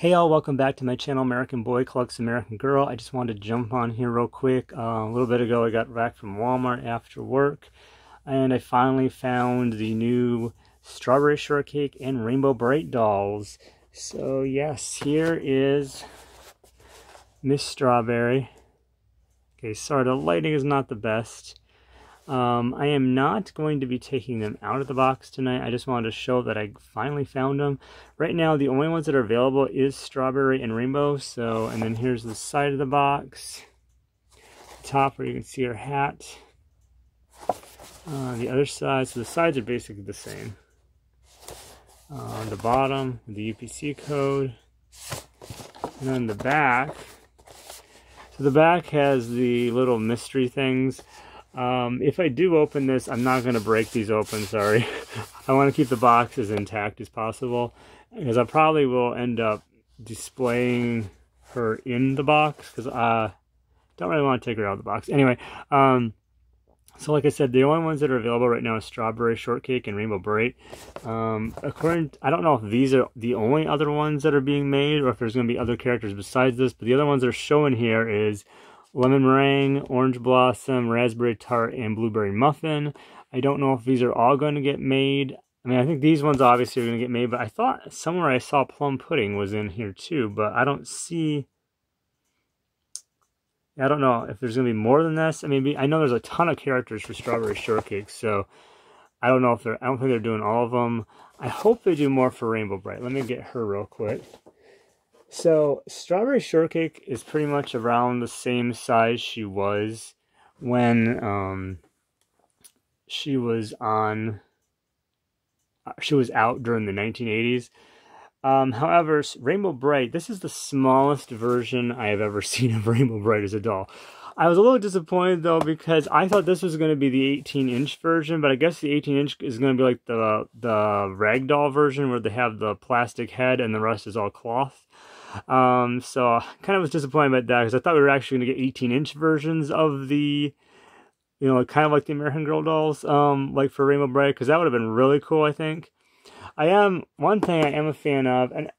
Hey all, welcome back to my channel, American Boy Collects American Girl. I just wanted to jump on here real quick. Uh, a little bit ago I got back from Walmart after work and I finally found the new Strawberry Shortcake and Rainbow Brite dolls. So yes, here is Miss Strawberry. Okay, sorry, the lighting is not the best. Um, I am not going to be taking them out of the box tonight. I just wanted to show that I finally found them. Right now, the only ones that are available is strawberry and rainbow. So, and then here's the side of the box. Top where you can see her hat. Uh, the other side, so the sides are basically the same. Uh, the bottom, the UPC code. And then the back. So the back has the little mystery things. Um, if I do open this, I'm not going to break these open, sorry. I want to keep the box as intact as possible because I probably will end up displaying her in the box because I don't really want to take her out of the box. Anyway, um, so like I said, the only ones that are available right now is Strawberry Shortcake and Rainbow Brite. Um, according, to, I don't know if these are the only other ones that are being made or if there's going to be other characters besides this, but the other ones that are showing here is lemon meringue, orange blossom, raspberry tart, and blueberry muffin. I don't know if these are all going to get made. I mean, I think these ones obviously are going to get made, but I thought somewhere I saw plum pudding was in here too, but I don't see... I don't know if there's going to be more than this. I mean, I know there's a ton of characters for Strawberry Shortcake, so I don't know if they're... I don't think they're doing all of them. I hope they do more for Rainbow Brite. Let me get her real quick. So, Strawberry Shortcake is pretty much around the same size she was when um, she was on, uh, she was out during the 1980s. Um, however, Rainbow Brite, this is the smallest version I have ever seen of Rainbow Brite as a doll. I was a little disappointed though because I thought this was going to be the 18 inch version, but I guess the 18 inch is going to be like the the ragdoll version where they have the plastic head and the rest is all cloth. Um, so kind of was disappointed about that because I thought we were actually going to get 18 inch versions of the, you know, kind of like the American Girl dolls, um, like for Rainbow Brite, because that would have been really cool, I think. I am, one thing I am a fan of, and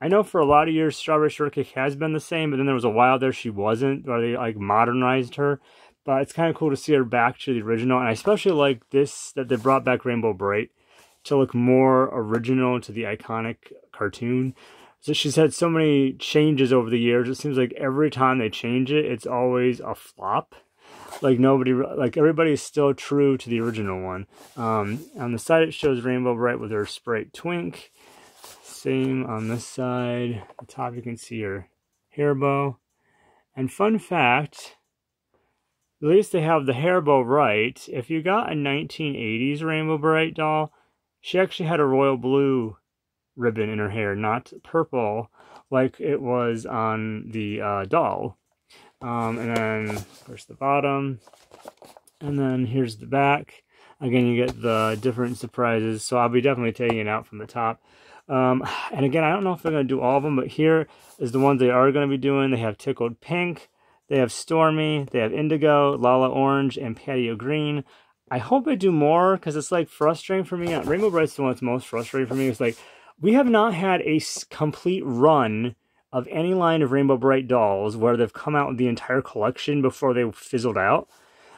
I know for a lot of years Strawberry Shortcake has been the same, but then there was a while there she wasn't, or they like modernized her. But it's kind of cool to see her back to the original, and I especially like this that they brought back Rainbow Brite to look more original to the iconic cartoon. So she's had so many changes over the years. It seems like every time they change it, it's always a flop. Like nobody, like everybody is still true to the original one. Um, on the side, it shows Rainbow Brite with her Sprite Twink. Same on this side. The top, you can see her hair bow. And fun fact, at least they have the hair bow right. If you got a 1980s Rainbow Brite doll, she actually had a royal blue ribbon in her hair, not purple like it was on the uh, doll. Um, and then, of course, the bottom. And then here's the back. Again, you get the different surprises. So I'll be definitely taking it out from the top. Um, and again, I don't know if they're going to do all of them, but here is the ones they are going to be doing. They have Tickled Pink, they have Stormy, they have Indigo, Lala Orange, and Patty O'Green. I hope they do more because it's like frustrating for me. Rainbow Brite's the one that's most frustrating for me. It's like we have not had a complete run of any line of Rainbow Brite dolls where they've come out with the entire collection before they fizzled out.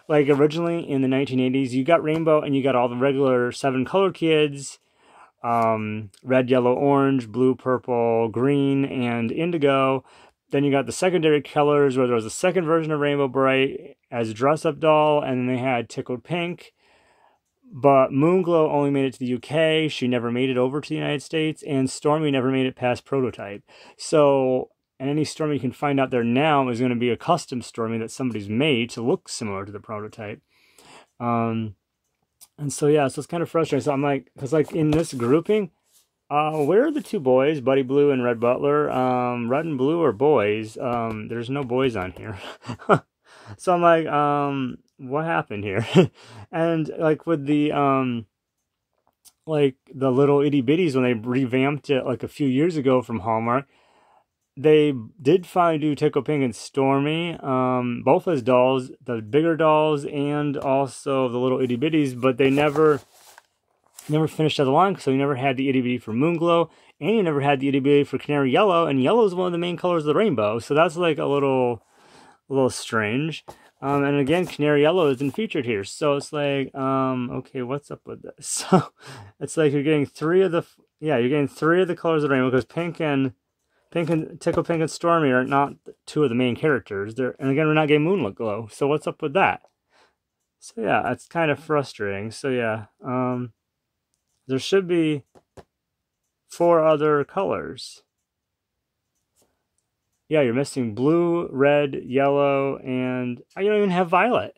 Like originally in the 1980s, you got Rainbow and you got all the regular seven color kids um, red, yellow, orange, blue, purple, green, and indigo. Then you got the secondary colors where there was a second version of Rainbow Brite as a dress up doll, and then they had Tickled Pink but Moonglow only made it to the UK. She never made it over to the United States, and Stormy never made it past prototype. So, and any Stormy you can find out there now is going to be a custom Stormy that somebody's made to look similar to the prototype. Um, and so yeah, so it's kind of frustrating. So I'm like, because like in this grouping, uh, where are the two boys, Buddy Blue and Red Butler? Um, Red and Blue are boys. Um, there's no boys on here. so I'm like, um, what happened here? and like with the um like the little itty bitties when they revamped it like a few years ago from Hallmark, they did find do Tickle Pink and Stormy, um, both as dolls, the bigger dolls and also the little itty bitties, but they never never finished out the line, so you never had the itty bitty for Moonglow, and you never had the itty bitty for Canary Yellow, and yellow is one of the main colors of the rainbow, so that's like a little, a little strange. Um, and again, Canary Yellow isn't featured here, so it's like, um, okay, what's up with this? So it's like you're getting three of the, yeah, you're getting three of the colors of the rainbow because pink and Pink and Tickle Pink and Stormy are not two of the main characters. They're, and again, we're not getting Moonlit Glow, so what's up with that? So yeah, it's kind of frustrating. So yeah, um, there should be four other colors. Yeah, you're missing blue, red, yellow, and I don't even have violet.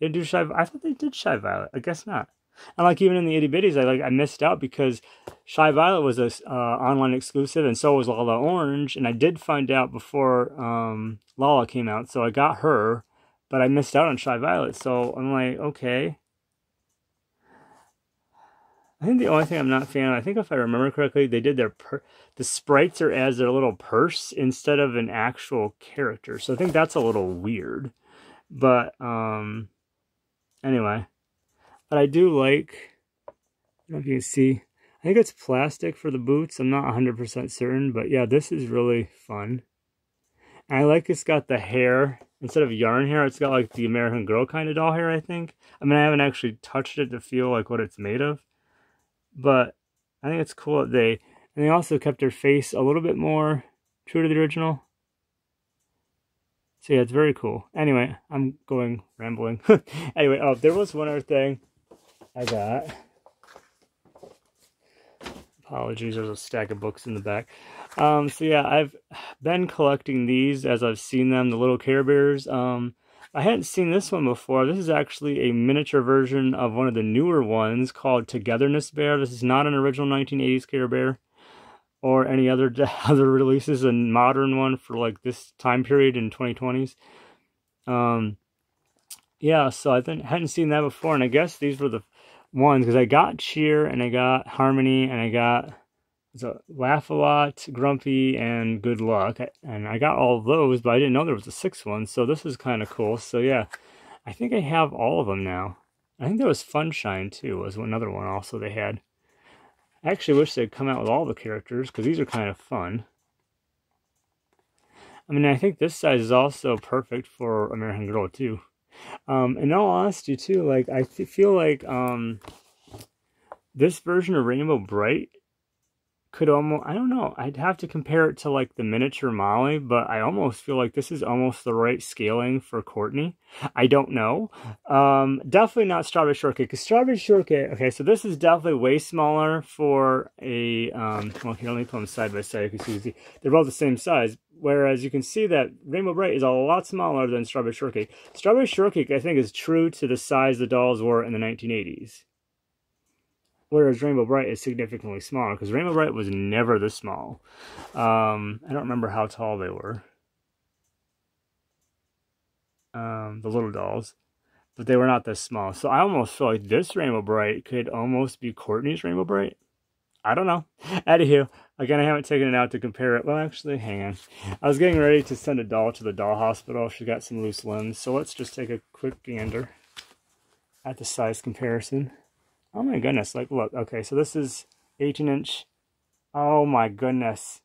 They do shy. I thought they did shy violet. I guess not. And like even in the itty bitties, I like I missed out because Shy Violet was a uh, online exclusive, and so was Lala Orange. And I did find out before um, Lala came out, so I got her, but I missed out on Shy Violet. So I'm like, okay. I think the only thing I'm not fan I think if I remember correctly, they did their the sprites are as their little purse instead of an actual character. So I think that's a little weird. But um anyway, but I do like, I don't know if you can see, I think it's plastic for the boots. I'm not 100% certain, but yeah, this is really fun. And I like it's got the hair, instead of yarn hair, it's got like the American Girl kind of doll hair, I think. I mean, I haven't actually touched it to feel like what it's made of. But I think it's cool that they, and they also kept their face a little bit more true to the original. So yeah, it's very cool. Anyway, I'm going rambling. anyway, oh, there was one other thing. I got. Apologies, there's a stack of books in the back. Um, so yeah, I've been collecting these as I've seen them, the little Care Bears. Um, I hadn't seen this one before. This is actually a miniature version of one of the newer ones called Togetherness Bear. This is not an original 1980s Care Bear or any other other releases, a modern one for like this time period in 2020s. Um, yeah, so I hadn't seen that before, and I guess these were the ones because I got cheer and I got harmony and I got so laugh a lot, grumpy, and good luck, and I got all those, but I didn't know there was a sixth one. So this is kind of cool. So yeah, I think I have all of them now. I think there was Funshine too. Was another one also they had. I actually wish they'd come out with all the characters because these are kind of fun. I mean, I think this size is also perfect for American Girl too. Um, in all honesty, too, like I feel like um, this version of Rainbow Brite could almost I don't know. I'd have to compare it to like the miniature Molly, but I almost feel like this is almost the right scaling for Courtney. I don't know. Um, definitely not Strawberry Shortcake because Strawberry Shortcake. Okay, so this is definitely way smaller for a. Um, well, here let me put them side by side. You can see they're both the same size, Whereas you can see that Rainbow Brite is a lot smaller than Strawberry Shortcake. Strawberry Shortcake, I think, is true to the size the dolls were in the 1980s. Whereas Rainbow Brite is significantly smaller, because Rainbow Brite was never this small. Um, I don't remember how tall they were. Um, the little dolls. But they were not this small. So I almost feel like this Rainbow Brite could almost be Courtney's Rainbow Brite. I don't know. Anywho, again, I haven't taken it out to compare it. Well, actually, hang on. I was getting ready to send a doll to the doll hospital. She got some loose limbs. So let's just take a quick gander at the size comparison. Oh my goodness, like look, okay, so this is 18 inch. Oh my goodness.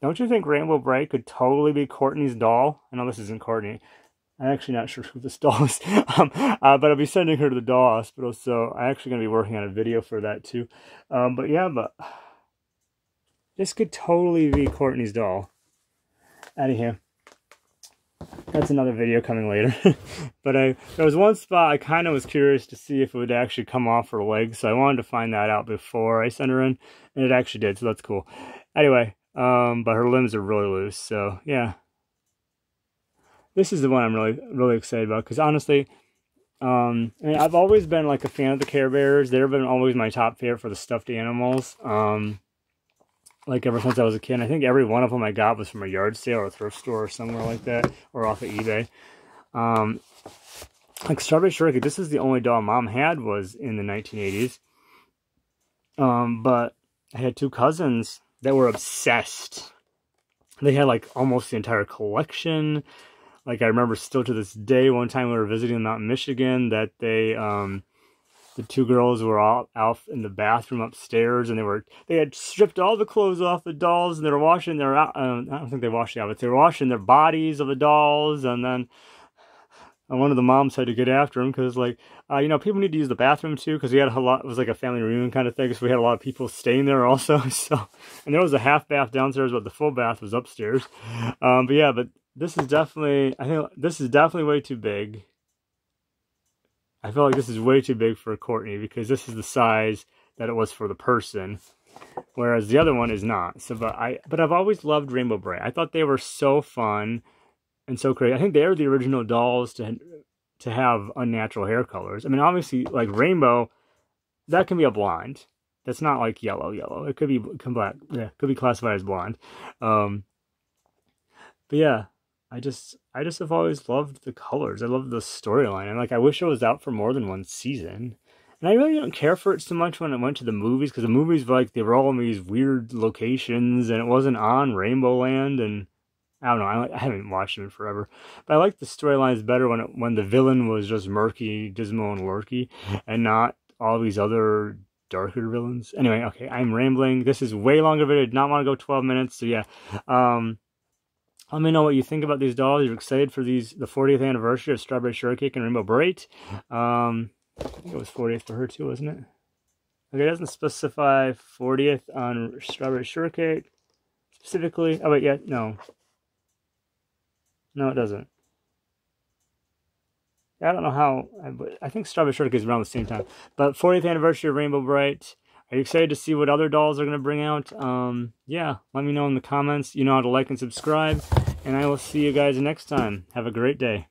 Don't you think Rainbow Brite could totally be Courtney's doll? I know this isn't Courtney, I'm actually not sure who this doll is, um, uh, but I'll be sending her to the doll hospital, so I'm actually going to be working on a video for that too. Um, but yeah, but this could totally be Courtney's doll. Anyhow, that's another video coming later. but I, there was one spot I kind of was curious to see if it would actually come off her legs, so I wanted to find that out before I sent her in, and it actually did, so that's cool. Anyway, um, but her limbs are really loose, so yeah this is the one I'm really really excited about because honestly, um, I mean, I've always been like a fan of the Care Bears. They've been always my top favorite for the stuffed animals. Um, like ever since I was a kid. I think every one of them I got was from a yard sale or a thrift store or somewhere like that, or off of eBay. Um, like Strawberry Shortcake, this is the only doll mom had was in the 1980s. Um, but I had two cousins that were obsessed. They had like almost the entire collection like I remember still to this day, one time we were visiting in Michigan, that they um, the two girls were all out in the bathroom upstairs, and they were they had stripped all the clothes off the dolls, and they were washing their um, I don't think they washed the outfits. They were washing their bodies of the dolls, and then and one of the moms had to get after him because like uh, you know people need to use the bathroom too because we had a lot it was like a family reunion kind of thing so we had a lot of people staying there also so and there was a half bath downstairs but the full bath was upstairs um, but yeah but this is definitely i think this is definitely way too big I feel like this is way too big for Courtney because this is the size that it was for the person, whereas the other one is not. So, but I, but I've always loved Rainbow Brite. I thought they were so fun and so crazy. I think they are the original dolls to to have unnatural hair colors. I mean, obviously, like Rainbow, that can be a blonde. That's not like yellow, yellow. It could be black. Yeah, could be classified as blonde. Um, but yeah, I just I just have always loved the colors. I love the storyline. And like I wish it was out for more than one season. And I really don't care for it so much when it went to the movies because the movies were like they were all in these weird locations and it wasn't on Rainbow Land and I don't know. I, I haven't watched it in forever, but I like the storylines better when it, when the villain was just murky, Dismal, and Lurky, and not all these other darker villains. Anyway, okay, I'm rambling. This is way longer video. I did not want to go 12 minutes, so yeah. Um, let me know what you think about these dolls. You're excited for these the 40th anniversary of Strawberry Shortcake and Rainbow Brite. Um, I think it was 40th for her too, wasn't it? Okay, it doesn't specify 40th on Strawberry Shortcake specifically. Oh wait, yeah, no. No, it doesn't. I don't know how, but I think Strawberry Shortcake is around the same time. But 40th anniversary of Rainbow Brite. Are you excited to see what other dolls are going to bring out? Um, yeah, let me know in the comments. You know how to like and subscribe. And I will see you guys next time. Have a great day.